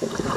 you